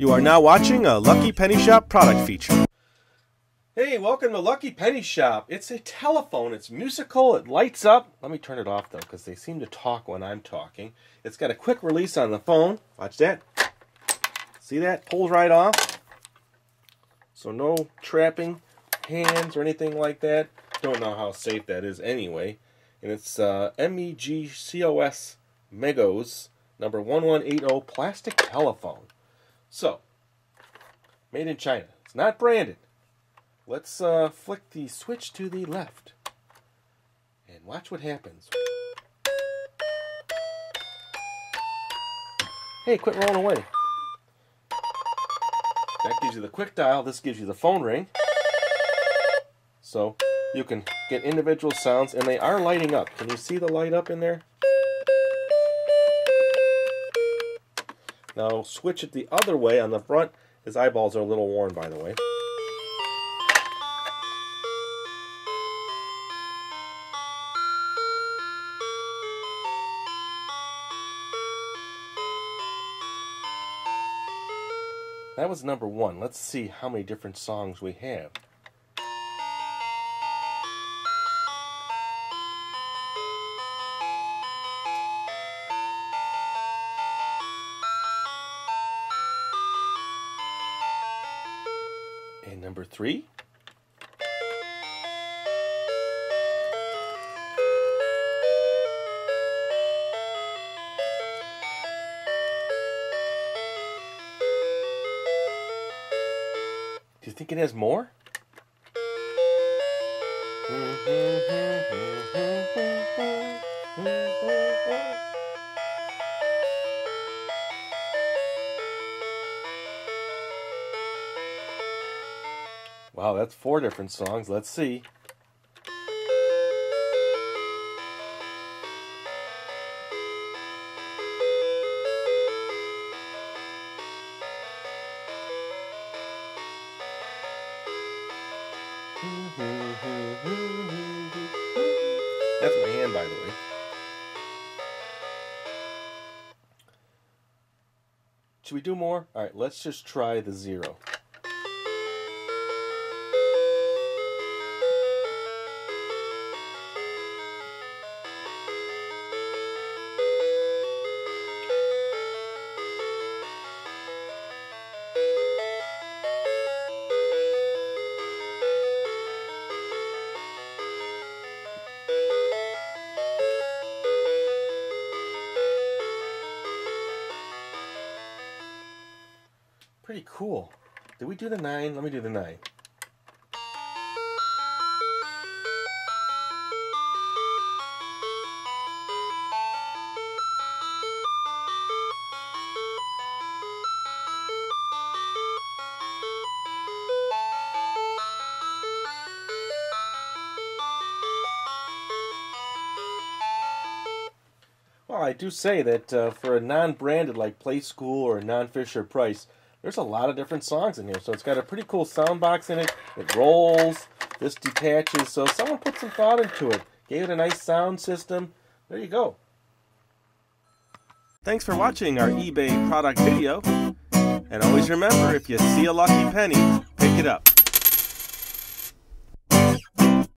You are now watching a Lucky Penny Shop product feature. Hey, welcome to Lucky Penny Shop. It's a telephone. It's musical. It lights up. Let me turn it off though, because they seem to talk when I'm talking. It's got a quick release on the phone. Watch that. See that? Pulls right off. So no trapping hands or anything like that. Don't know how safe that is anyway. And it's uh, MEGCOS Megos number 1180 plastic telephone. So, made in China. It's not branded. Let's uh, flick the switch to the left and watch what happens. Hey, quit rolling away. That gives you the quick dial. This gives you the phone ring. So you can get individual sounds, and they are lighting up. Can you see the light up in there? Now switch it the other way on the front. His eyeballs are a little worn, by the way. That was number one. Let's see how many different songs we have. Number three. Do you think it has more? Wow, that's four different songs. Let's see. That's my hand, by the way. Should we do more? All right, let's just try the zero. Pretty cool. Did we do the nine? Let me do the nine. Well, I do say that uh, for a non-branded like Playskool or non-Fisher Price, there's a lot of different songs in here. So it's got a pretty cool sound box in it. It rolls. This detaches. So someone put some thought into it. Gave it a nice sound system. There you go. Thanks for watching our eBay product video. And always remember, if you see a lucky penny, pick it up.